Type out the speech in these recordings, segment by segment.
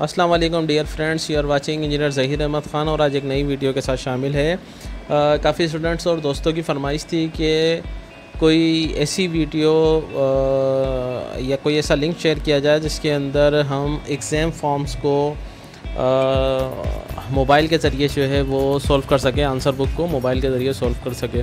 अस्सलाम वालेकुम dear friends you are watching engineer Zaheer Ahmed Khan और आज एक नई वीडियो के साथ शामिल है। काफ़ी स्टूडेंट्स और दोस्तों की फरमाइश थी कि कोई ऐसी वीडियो आ, या कोई ऐसा लिंक शेयर किया जाए जिसके अंदर हम एग्ज़ाम फॉर्म्स को मोबाइल के ज़रिए जो है वो सॉल्व कर सकें आंसर बुक को मोबाइल के ज़रिए सॉल्व कर सके।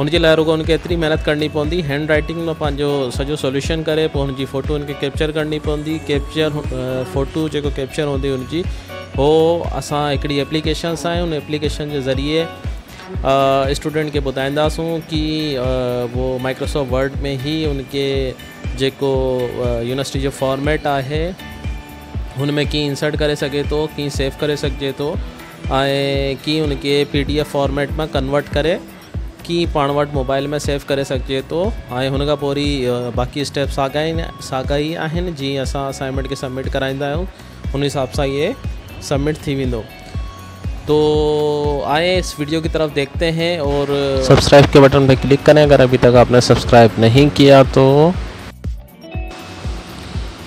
हुनजे लाइ रुगो हुनखे एतिरी महिनत करणी पवंदी। हैंड राइटिंग में पंहिंजो सॼो सोल्यूशन करे, पोइ फ़ोटो हुनखे कैप्चर करणी पवंदी। कैप्चर फ़ोटो जेको कैप्चर हूंदी हुनजी, हो असां हिकिड़ी एप्लीकेशन्स आहे उन एप्लीकेशन जे ज़रिए स्टूडेंट खे ॿुधाईंदासूं की वो माइक्रोसॉफ्ट वर्ड में ई उनखे जेको यूनिवर्सिटी जो फॉर्मेट आहे, हुन में कीअं इंसर्ट करे सघे थो, कीअं सेव करे सघिजे थो, ऐं कीअं उनखे पी फॉर्मेट में कन्वर्ट करे की पाण वटि मोबाइल में सेव करे सघिजे थो ऐं हुन खां बाक़ी स्टेप साॻा ई साॻा ई आहिनि जीअं असां असाइनमेंट खे सबमिट आहियूं, हुन हिसाब सां इहे सबमिट थी वेंदो। तो आए इस वीडियो की तरफ़ देखते हैं और सब्सक्राइब के बटन पर क्लिक करें, अगर अभी तक आपने सब्सक्राइब नहीं किया तो।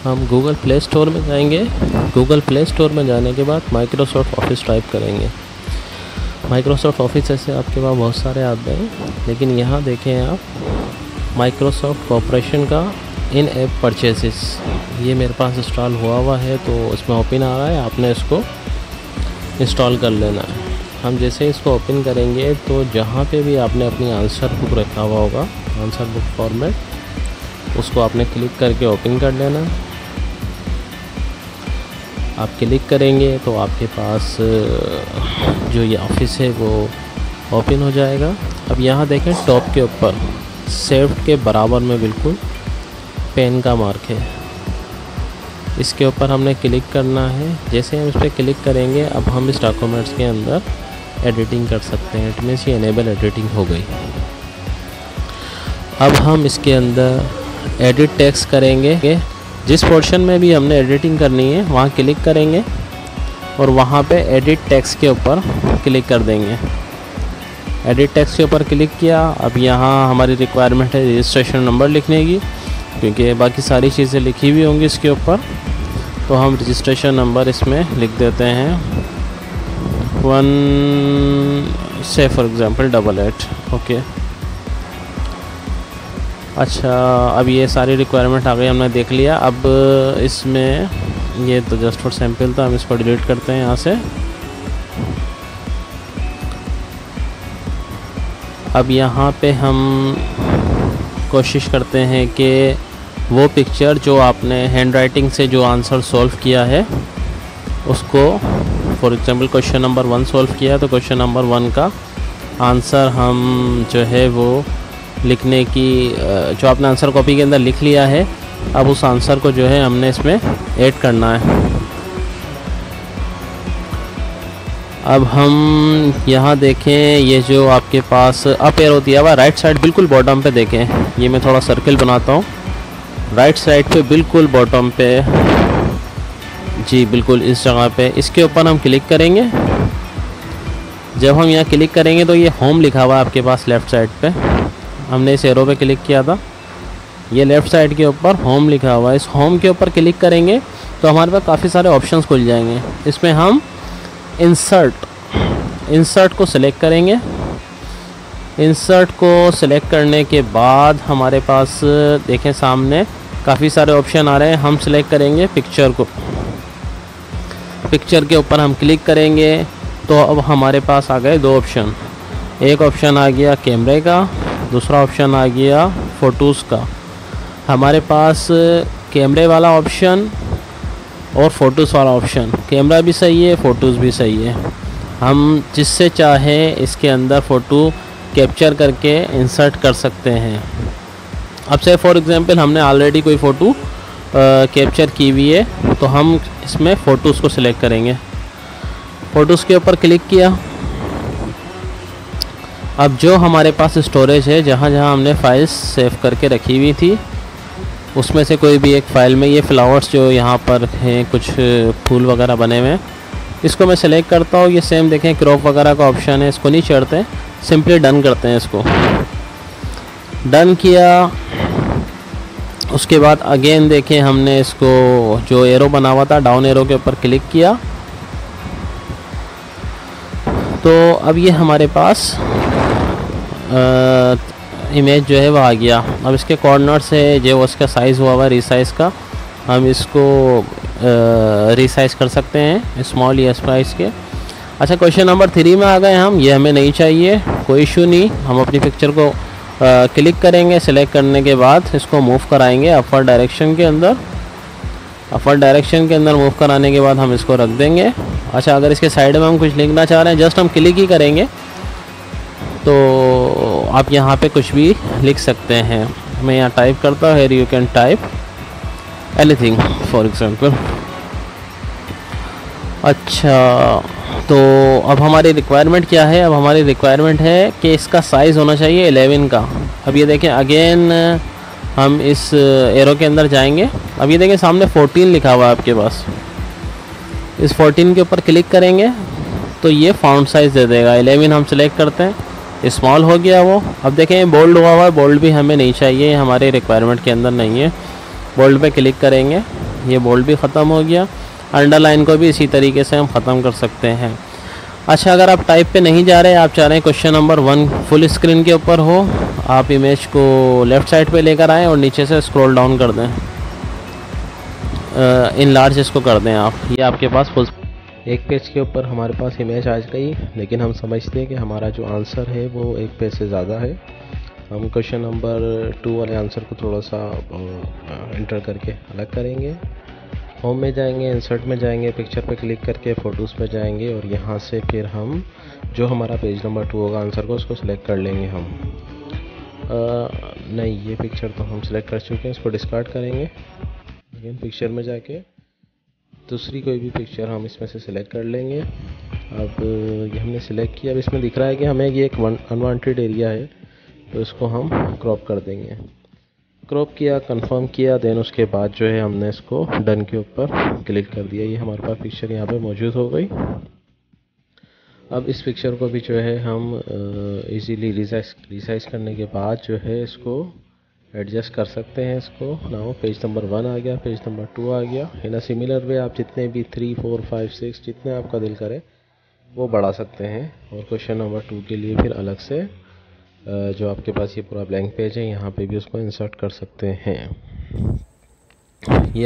हम गूगल प्ले स्टोर में जाएँगे। गूगल प्ले स्टोर में जाने के बाद माइक्रोसॉफ्ट ऑफ़िस टाइप करेंगे। माइक्रोसॉफ्ट ऑफ़िस ऐसे आपके पास बहुत सारे आते हैं, लेकिन यहाँ देखें आप माइक्रोसॉफ्ट कॉपरेशन का इन ऐप परचेसेस ये मेरे पास इंस्टॉल हुआ हुआ है तो इसमें ओपन आ रहा है, आपने इसको इंस्टॉल कर लेना है। हम जैसे इसको ओपन करेंगे तो जहाँ पे भी आपने अपनी आंसर बुक रखा हुआ होगा आंसर बुक फॉर्मेट उसको आपने क्लिक करके ओपन कर लेना। आप क्लिक करेंगे तो आपके पास, जो ये ऑफ़िस है, वो ओपन हो जाएगा। अब यहाँ देखें टॉप के ऊपर सेफ्ट के बराबर में बिल्कुल पेन का मार्क है। इसके ऊपर हमने क्लिक करना है। जैसे हम इस पर क्लिक करेंगे, अब हम इस डॉक्यूमेंट्स के अंदर एडिटिंग कर सकते हैं। इट मीन्स ये एनेबल एडिटिंग हो गई। अब हम इसके अंदर एडिट टेक्स्ट करेंगे। जिस पोर्शन में भी हमने एडिटिंग करनी है, वहाँ क्लिक करेंगे और वहाँ पे एडिट टेक्स्ट के ऊपर क्लिक कर देंगे। एडिट टेक्स्ट के ऊपर क्लिक किया, अब यहाँ हमारी रिक्वायरमेंट है रजिस्ट्रेशन नंबर लिखने की, क्योंकि बाकी सारी चीज़ें लिखी हुई होंगी इसके ऊपर। तो हम रजिस्ट्रेशन नंबर इसमें लिख देते हैं। One say for example double eight okay अच्छा अब ये सारी रिक्वायरमेंट आ गई, हमने देख लिया। अब इसमें, ये तो जस्ट फॉर सैंपल था, हम इसको डिलीट करते हैं यहाँ से। अब यहाँ पे हम कोशिश करते हैं कि वो पिक्चर जो आपने हैंड राइटिंग से जो आंसर सॉल्व किया है, उसको for example question number one solve किया है तो क्वेश्चन नंबर वन का आंसर हम जो है वो लिखने की जो आपने आंसर कॉपी के अंदर लिख लिया है, अब उस आंसर को जो है हमने इसमें ऐड करना है। अब हम यहाँ देखें, ये जो आपके पास अप एरो दिया हुआ राइट साइड बिल्कुल बॉटम पे देखें। ये मैं थोड़ा सर्कल बनाता हूँ। राइट साइड पे बिल्कुल बॉटम पे। जी, बिल्कुल इस जगह पे। इसके ऊपर हम क्लिक करेंगे। जब हम यहाँ क्लिक करेंगे तो ये होम लिखा हुआ है आपके पास लेफ़्ट साइड पे। हमने इस एरो पे क्लिक किया था। ये लेफ़्ट साइड के ऊपर होम लिखा हुआ है। इस होम के ऊपर क्लिक करेंगे तो हमारे पास काफ़ी सारे ऑप्शंस खुल जाएँगे। इसमें हम इंसर्ट इंसर्ट को सिलेक्ट करेंगे। इंसर्ट को सिलेक्ट करने के बाद हमारे पास, देखें सामने काफ़ी सारे ऑप्शन आ रहे हैं। हम सिलेक्ट करेंगे पिक्चर को। पिक्चर के ऊपर हम क्लिक करेंगे तो अब हमारे पास आ गए दो ऑप्शन एक ऑप्शन आ गया कैमरे का दूसरा ऑप्शन आ गया फ़ोटोज़ का। हमारे पास कैमरे वाला ऑप्शन और फ़ोटोज़ वाला ऑप्शन कैमरा भी सही है फ़ोटोज़ भी सही है। हम जिससे चाहें इसके अंदर फ़ोटो कैप्चर करके इंसर्ट कर सकते हैं। अब से फॉर एग्ज़ाम्पल हमने ऑलरेडी कोई फ़ोटो कैप्चर की हुई है तो हम इसमें फ़ोटोज़ को सिलेक्ट करेंगे। फ़ोटोज़ के ऊपर क्लिक किया। अब जो हमारे पास स्टोरेज है, जहाँ जहाँ हमने फाइल्स सेव करके रखी हुई थी, उसमें से कोई भी एक फ़ाइल में ये फ्लावर्स जो यहाँ पर हैं, कुछ फूल वगैरह बने हुए हैं, इसको मैं सेलेक्ट करता हूँ। ये सेम देखें क्रॉप वगैरह का ऑप्शन है, इसको नहीं चढ़ते सिंपली डन करते हैं इसको। डन किया, उसके बाद अगेन देखें, हमने इसको जो एरो बना हुआ था डाउन एरो के ऊपर क्लिक किया। तो अब ये हमारे पास इमेज जो है वह आ गया। अब इसके कॉर्नर से जो उसका साइज़ हुआ हुआ रिसाइज़ का। हम इसको रिसाइज़ कर सकते हैं स्मॉल या स्पाइस के। अच्छा क्वेश्चन नंबर थ्री में आ गए हम। ये हमें नहीं चाहिए। कोई इशू नहीं। हम अपनी पिक्चर को आ, क्लिक करेंगे। सिलेक्ट करने के बाद इसको मूव कराएँगे अपर डायरेक्शन के अंदर। अपर डायरेक्शन के अंदर मूव कराने के बाद हम इसको रख देंगे। अच्छा अगर इसके साइड में हम कुछ लिखना चाह रहे हैं जस्ट हम क्लिक ही करेंगे। तो आप यहाँ पे कुछ भी लिख सकते हैं। मैं यहाँ टाइप करता हूँ you can type anything for example अच्छा तो अब हमारी रिक्वायरमेंट क्या है? अब हमारी रिक्वायरमेंट है कि इसका साइज़ होना चाहिए 11 का। अब ये देखें अगेन हम इस एरो के अंदर जाएँगे। अब ये देखें, सामने 14 लिखा हुआ है आपके पास। इस 14 के ऊपर क्लिक करेंगे तो ये फाउंड साइज़ दे देगा। 11 हम सिलेक्ट करते हैं। स्मॉल हो गया वो। अब देखें बोल्ड हुआ हुआ है बोल्ड भी हमें नहीं चाहिए हमारे रिक्वायरमेंट के अंदर नहीं है। बोल्ड पे क्लिक करेंगे, ये बोल्ड भी ख़त्म हो गया। अंडरलाइन को भी इसी तरीके से हम ख़त्म कर सकते हैं। अच्छा अगर आप टाइप पे नहीं जा रहे, आप चाह रहे हैं question number one full screen के ऊपर हो, आप इमेज को लेफ़्ट साइड पे लेकर आएँ और नीचे से स्क्रॉल डाउन कर दें। इन लार्ज इसको कर दें आप। ये आपके पास फुल एक पेज के ऊपर हमारे पास इमेज आ गई लेकिन हम समझते हैं कि हमारा जो आंसर है वो एक पेज से ज़्यादा है। हम क्वेश्चन नंबर टू वाले आंसर को थोड़ा सा इंटर करके अलग करेंगे। होम में जाएँगे इंसर्ट में जाएँगे पिक्चर पे क्लिक करके फ़ोटोज़ पे जाएँगे और यहाँ से फिर हम जो हमारा पेज नंबर टू होगा आंसर को उसको सिलेक्ट कर लेंगे हम। आ, नहीं ये पिक्चर तो हम सिलेक्ट कर चुके हैं इसको डिस्कार्ड करेंगे। लेकिन पिक्चर में जाके दूसरी कोई भी पिक्चर हम इसमें से सिलेक्ट कर लेंगे। अब ये हमने सिलेक्ट किया। अब इसमें दिख रहा है कि हमें ये एक अनवांटेड एरिया है तो इसको हम क्रॉप कर देंगे। क्रॉप किया कंफर्म किया देन उसके बाद जो है हमने इसको डन के ऊपर क्लिक कर दिया। ये हमारे पास पिक्चर यहाँ पे मौजूद हो गई। अब इस पिक्चर को भी जो है हम इजीली रिसाइज रिसाइज करने के बाद जो है इसको एडजस्ट कर सकते हैं इसको। नाउ पेज नंबर वन आ गया पेज नंबर टू आ गया। इन अ सिमिलर वे आप जितने भी थ्री फोर फाइव सिक्स जितने आपका दिल करे, वो बढ़ा सकते हैं। और क्वेश्चन नंबर टू के लिए फिर अलग से जो आपके पास ये पूरा ब्लैंक पेज है, यहाँ पे भी उसको इंसर्ट कर सकते हैं। ये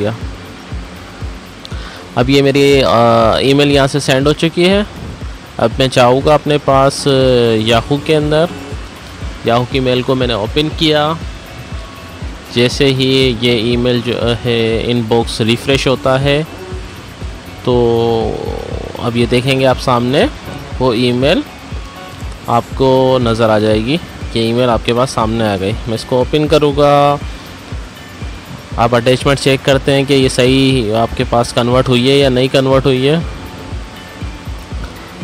दिया। अब ये मेरी ईमेल यहाँ से सेंड हो चुकी है। अब मैं चाहूँगा अपने पास याहू के अंदर। याहू की मेल को मैंने ओपन किया। जैसे ही ये ईमेल जो है इनबॉक्स रिफ़्रेश होता है तो अब ये देखेंगे आप सामने, वो ईमेल आपको नज़र आ जाएगी। कि ईमेल आपके पास सामने आ गई। मैं इसको ओपन करूँगा। आप अटैचमेंट चेक करते हैं कि ये सही आपके पास कन्वर्ट हुई है या नहीं कन्वर्ट हुई है?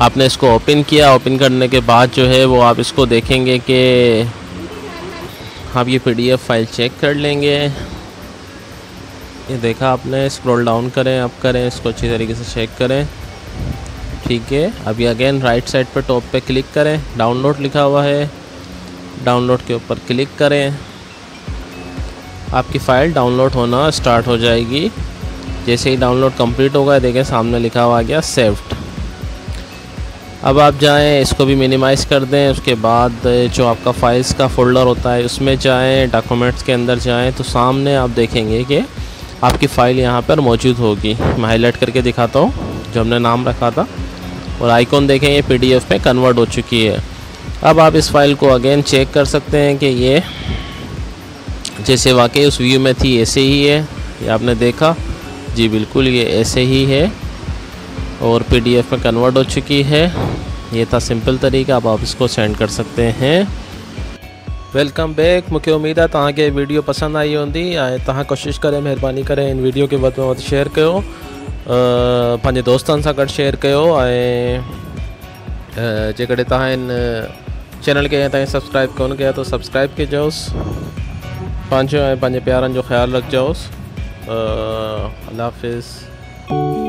आपने इसको ओपन किया ओपन करने के बाद जो है वो आप इसको देखेंगे कि आप ये पीडीएफ फ़ाइल चेक कर लेंगे। ये देखा आपने स्क्रॉल डाउन करें आप करें, इसको अच्छी तरीके से चेक करें। ठीक है, अभी अगेन राइट साइड पर टॉप पे क्लिक करें। डाउनलोड लिखा हुआ है। डाउनलोड के ऊपर क्लिक करें। आपकी फ़ाइल डाउनलोड होना स्टार्ट हो जाएगी। जैसे ही डाउनलोड कंप्लीट होगा, देखें सामने लिखा हुआ आ गया सेव्ड अब आप जाएँ, इसको भी मिनिमाइज़ कर दें, उसके बाद जो आपका फाइल्स का फ़ोल्डर होता है, उसमें जाएँ डॉक्यूमेंट्स के अंदर जाएँ तो सामने आप देखेंगे कि आपकी फ़ाइल यहाँ पर मौजूद होगी। मैं हाईलाइट करके दिखाता हूँ, जो हमने नाम रखा था। और आइकॉन देखें, ये पीडीएफ में कन्वर्ट हो चुकी है। अब आप इस फ़ाइल को अगेन चेक कर सकते हैं कि ये जैसे वाकई उस व्यू में थी, ऐसे ही है। ये आपने देखा? जी, बिल्कुल, ये ऐसे ही है। और पीडीएफ में कन्वर्ट हो चुकी है। ये था सिंपल तरीका आप इसको सेंड कर सकते हैं। वेलकम बैक उम्मीद आहे तव्हांखे वीडियो पसंदि आई हूंदी ऐं कोशिशि करे, महिरबानी करे। हिन वीडियो खे वधि में शेयर कयो पंहिंजे दोस्तनि सां शेयर कयो ऐं जेकॾहिं तव्हां चैनल ताईं सब्सक्राइब कोन कया, त सब्सक्राइब कजोसि पंहिंजो ऐं पंहिंजे प्यारनि जो ख़्यालु हाफ़िज़